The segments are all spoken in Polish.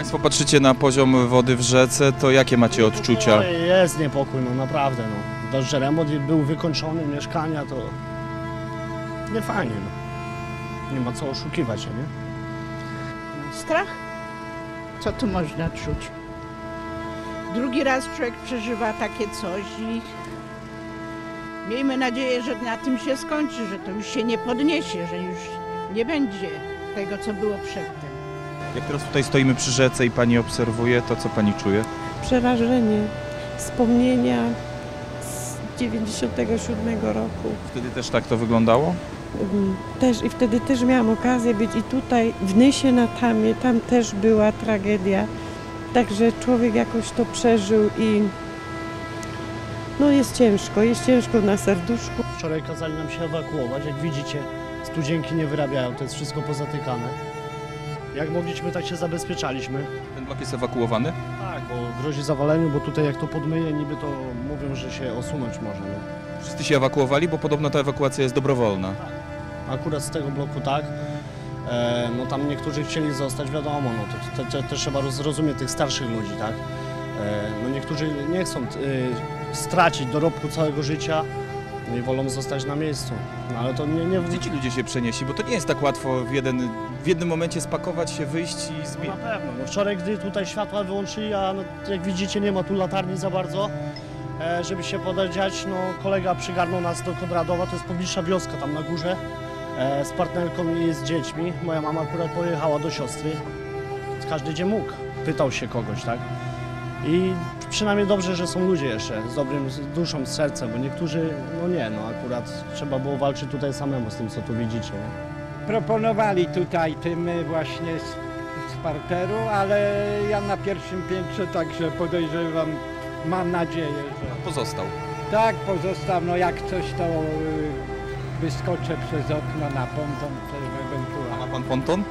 Państwo patrzycie na poziom wody w rzece, to jakie macie odczucia? No, jest niepokój, no naprawdę. No. Dość, że remont był wykończony, mieszkania to nie fajnie. No. Nie ma co oszukiwać się, nie? Strach? Co tu można czuć? Drugi raz człowiek przeżywa takie coś i miejmy nadzieję, że na tym się skończy, że to już się nie podniesie, że już nie będzie tego, co było przedtem. Jak teraz tutaj stoimy przy rzece i Pani obserwuje, to co Pani czuje? przerażenie, wspomnienia z 97 roku. Wtedy też tak to wyglądało? Mm, Też, I wtedy też miałam okazję być i tutaj w Nysie na Tamie, tam też była tragedia. Także człowiek jakoś to przeżył i no jest ciężko, jest ciężko na serduszku. Wczoraj kazali nam się ewakuować. Jak widzicie, studzienki nie wyrabiają, to jest wszystko pozatykane. Jak mogliśmy, tak się zabezpieczaliśmy. Ten blok jest ewakuowany? Tak, bo grozi zawaleniu, bo tutaj jak to podmyje, niby to mówią, że się osunąć może. Nie? Wszyscy się ewakuowali, bo podobno ta ewakuacja jest dobrowolna. Akurat z tego bloku tak. E, no tam niektórzy chcieli zostać, wiadomo, no to, to, to, też trzeba roz- zrozumieć tych starszych ludzi, tak? E, no niektórzy nie chcą y, stracić dorobku całego życia no i wolą zostać na miejscu. No ale to nie, nie, Gdzie ci ludzie się przenieśli? Bo to nie jest tak łatwo w, jeden, w jednym momencie spakować się, wyjść i No zbić. na pewno. No wczoraj, gdy tutaj światła wyłączyli, a no, jak widzicie nie ma tu latarni za bardzo, e, żeby się podejrzeć, no kolega przygarnął nas do Konradowa, to jest pobliższa wioska tam na górze, e, z partnerką i z dziećmi. Moja mama akurat pojechała do siostry, każdy gdzie mógł, pytał się kogoś, tak? I przynajmniej dobrze, że są ludzie jeszcze z dobrym z duszą, z sercem, bo niektórzy, no nie, no akurat trzeba było walczyć tutaj samemu z tym, co tu widzicie. Nie? proponowali tutaj tym y, właśnie z, z parteru, ale ja na pierwszym piętrze także podejrzewam, mam nadzieję, że Pozostał. tak pozostał, no jak coś to y, wyskoczę przez okno na ponton też A ewentualnie. ma Pan ponton?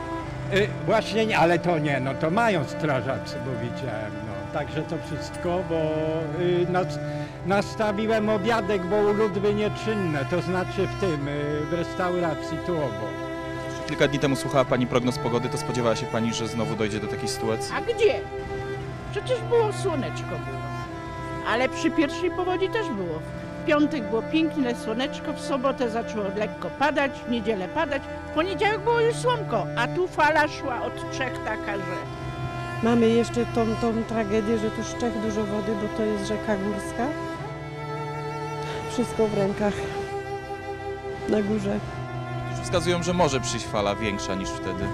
Y, właśnie nie, ale to nie, no to mają strażacy, bo widziałem, no. Także to wszystko, bo y, nas, nastawiłem obiadek, bo u Ludwy nieczynne, to znaczy w tym, y, w restauracji tu obok. Kilka dni temu słuchała Pani prognoz pogody, to spodziewała się Pani, że znowu dojdzie do takiej sytuacji? A gdzie? Przecież było słoneczko było. Ale przy pierwszej powodzi też było. W piątek było piękne słoneczko, w sobotę zaczęło lekko padać, w niedzielę padać, w poniedziałek było już słomko, a tu fala szła od trzech taka, że Mamy jeszcze tą, tą tragedię, że tu z Czech dużo wody, bo to jest rzeka górska. Wszystko w rękach. Na górze. Wskazują, że może przyjść fala większa niż wtedy.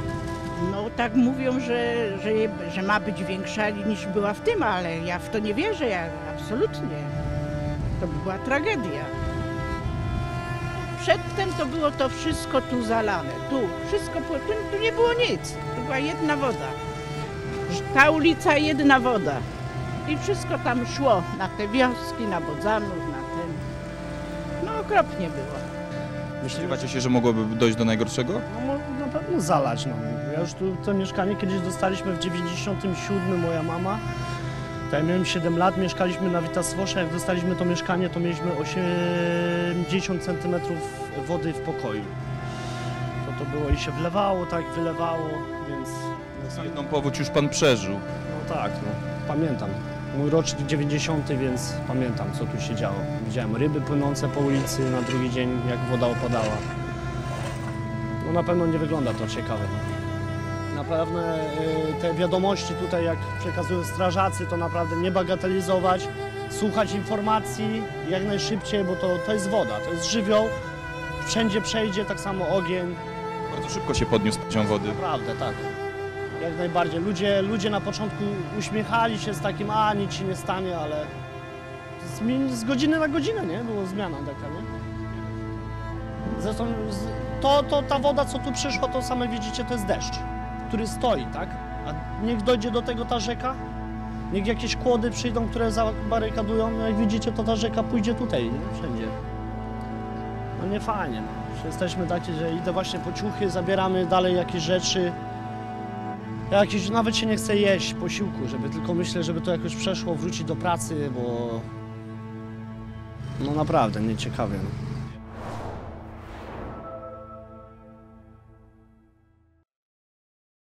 no tak mówią, że, że, że ma być większa niż była w tym, ale ja w to nie wierzę, ja absolutnie. To by była tragedia. Przedtem to było to wszystko tu zalane, tu, wszystko, tu, tu nie było nic, tu była jedna woda. Ta ulica jedna woda. I wszystko tam szło na te wioski, na Bodzanów, na ten. No okropnie było. Spodziewacie się, że mogłoby dojść do najgorszego? No na pewno zalać. No. Ja już tu to mieszkanie kiedyś dostaliśmy w 97, moja mama. To ja miałem 7 lat, mieszkaliśmy na Witaswosza. Jak dostaliśmy to mieszkanie, to mieliśmy 80 cm wody w pokoju. To to było i się wlewało, tak wylewało, więc no, Jedną powódź już Pan przeżył. no tak, no, pamiętam. Mój rocznik 90, więc pamiętam co tu się działo. Widziałem ryby płynące po ulicy na drugi dzień, jak woda opadała. No na pewno nie wygląda to ciekawe. Na pewno y, te wiadomości tutaj, jak przekazują strażacy, to naprawdę nie bagatelizować, słuchać informacji jak najszybciej, bo to, to jest woda, to jest żywioł. Wszędzie przejdzie, tak samo ogień. Bardzo szybko się podniósł poziom wody. Naprawdę, tak. Jak najbardziej. Ludzie, ludzie na początku uśmiechali się z takim, a nic się nie stanie, ale z, z godziny na godzinę, nie? Była zmiana taka, nie? Zresztą to, to, ta woda, co tu przyszła, to same widzicie, to jest deszcz, który stoi, tak? A niech dojdzie do tego ta rzeka, niech jakieś kłody przyjdą, które zabarykadują, no jak widzicie, to ta rzeka pójdzie tutaj, nie? Wszędzie. No nie fajnie, no. Jesteśmy takie, że idę właśnie po ciuchy, zabieramy dalej jakieś rzeczy. Ja jakieś, nawet się nie chcę jeść posiłku, żeby tylko myślę, żeby to jakoś przeszło, wrócić do pracy, bo no naprawdę nieciekawie. No.